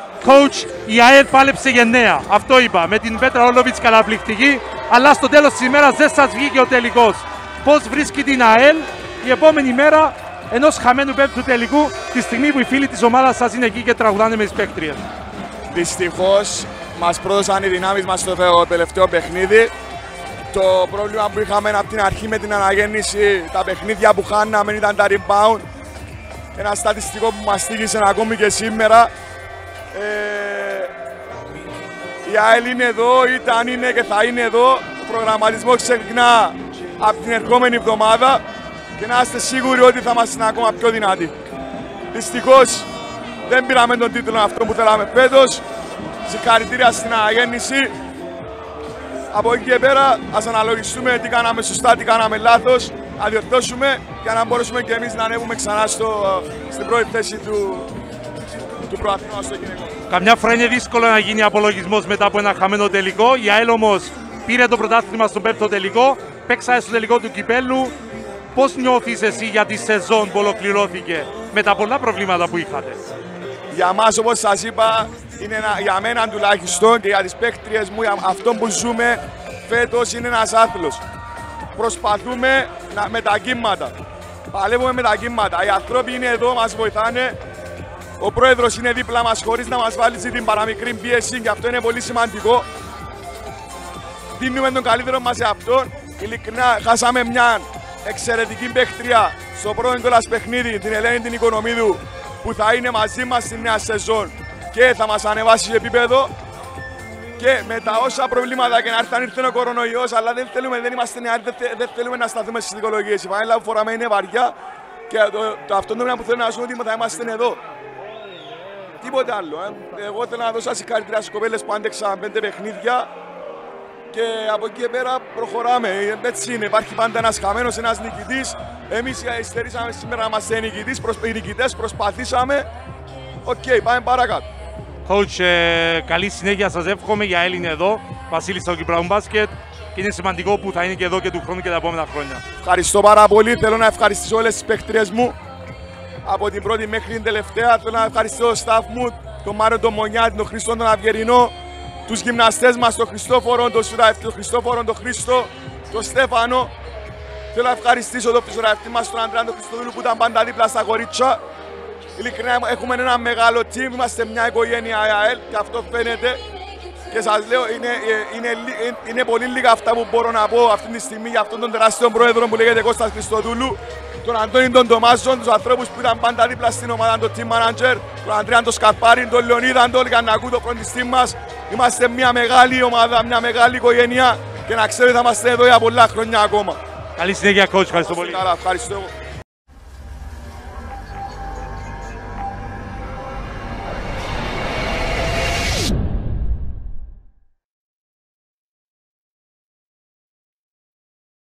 Coach, η ΑΕΛ πάλεψε γενναία. Αυτό είπα. Με την Πέτρα Όλοβιτ καταπληκτική. Αλλά στο τέλος της ημέρας δεν σας βγήκε ο τελικός. Πώς βρίσκει την ΑΕΛ η επόμενη μέρα ενός χαμένου πέμπτου τελικού, τη στιγμή που οι φίλοι της ομάδας σας είναι εκεί και τραγουδάνε με τις παίκτριες. Δυστυχώς μας πρόδωσαν οι δυνάμεις μας στο τελευταίο παιχνίδι. Το πρόβλημα που είχαμε από την αρχή με την αναγέννηση, τα παιχνίδια που χάναμε ήταν τα rebound. Ένα στατιστικό που μας στήγησε ακόμη και σήμερα. Ε, η ΑΕΛ είναι εδώ, ήταν είναι και θα είναι εδώ. Ο προγραμματισμός ξεκινά από την ερχόμενη εβδομάδα και να είστε σίγουροι ότι θα είμαστε ακόμα πιο δυνατοί. Δυστυχώς δεν πήραμε τον τίτλο αυτό που θέλαμε φέτος. Συγχαρητήρια στην αναγέννηση. Από εκεί και πέρα, ας αναλογιστούμε τι κάναμε σωστά, τι κάναμε λάθος, να διορθώσουμε για να μπορέσουμε και εμείς να ανέβουμε ξανά στο, στην πρώτη θέση του, του προαθήματο στο γυναικό. Καμιά φορά είναι δύσκολο να γίνει απολογισμός μετά από ένα χαμένο τελικό. Η ΑΕΛ όμως πήρε το πρωτάθλημα στον πέμπτο τελικό, παίξα στο τελικό του κυπέλου. Πώς νιώθεις εσύ για τη σεζόν που ολοκληρώθηκε με τα πολλά προβλήματα που είχατε; Για μας, όπως σας είπα, είναι ένα, για μένα τουλάχιστον και για τις παίκτριες μου, αυτό που ζούμε φέτος είναι ένας άθλος. Προσπαθούμε να, με τα κύματα. Παλεύουμε με τα κύματα. Οι άνθρωποι είναι εδώ, μας βοηθάνε. Ο πρόεδρος είναι δίπλα μας χωρίς να μας βάλει την παραμικρή πίεση και αυτό είναι πολύ σημαντικό. Δίνουμε τον καλύτερο μας σε αυτόν. Ειλικρινά, χάσαμε μια εξαιρετική παίχτρια στο πρώτο κιόλας παιχνίδι, την Ελένη την Οικονομίδου, που θα είναι μαζί μας στη νέα σεζόν και θα μας ανεβάσει σε επίπεδο. Και με τα όσα προβλήματα και να έρθει, αν ήρθε ο κορονοϊός, αλλά δεν θέλουμε, δεν είμαστε νεαροί, δεν, δεν θέλουμε να σταθούμε στις δικολογίες. Η φανέλα που φοράμε είναι βαριά και το, το, αυτό το που θέλω να σου ότι θα είμαστε εδώ. Τίποτε άλλο. Ε. Εγώ θέλω να δώσω συγχαρητήρια στις κοπέλες που άντεξαν πέντε παιχνίδια και από εκεί πέρα προχωράμε. Έτσι είναι, υπάρχει πάντα ένας χαμένος, ένας νικητής. Εμείς υστερήσαμε σήμερα να είμαστε νικητέ, οι νικητές προσπαθήσαμε. OK, okay, πάμε παρακάτω. Coach, ε, καλή συνέχεια σας εύχομαι για Έλληνε εδώ. Βασίλης στο Κυπράουν Μπάσκετ. Και είναι σημαντικό που θα είναι και εδώ και του χρόνου και τα επόμενα χρόνια. Ευχαριστώ πάρα πολύ. Θέλω να ευχαριστήσω όλες τις παίχτριές μου. Από την πρώτη μέχρι την τελευταία. Θέλω να ευχαριστήσω το staff μου, τον Μάριο τον Μονιάτη, τον Χριστό τον Αυγερινό, τους γυμναστές μας, τον Χριστόφορο, τον Σουραευτή, τον Χριστόφορο, τον Χρήστο, τον Στέφανο. Θέλω να ευχαριστήσω τον φυσιογραφητή μας, τον Αντρέα τον Χριστοδούλου που ήταν πάντα δίπλα στα κορίτσια. Ειλικρινά έχουμε ένα μεγάλο team, είμαστε μια οικογένεια ΑΕΛ και αυτό φαίνεται. Και σας λέω, είναι, είναι, είναι, είναι πολύ λίγα αυτά που μπορώ να πω αυτή τη στιγμή για αυτόν τον τεράστιο πρόεδρο που λέγεται Κώστας Χριστοδούλου τον Αντώνη τον Τομάζον, τους ανθρώπους που ήταν πάντα δίπλα στην ομάδα, τον team manager, τον Αντρέα τον Σκαρπάρη, τον Λεωνίδα, τον Κανακού, τον φροντιστή μας. Είμαστε μια μεγάλη ομάδα, μια μεγάλη οικογένεια και να ξέρετε θα είμαστε εδώ για πολλά χρόνια ακόμα. Καλή συνέχεια, coach. Ευχαριστώ πολύ. Καλά, ευχαριστώ.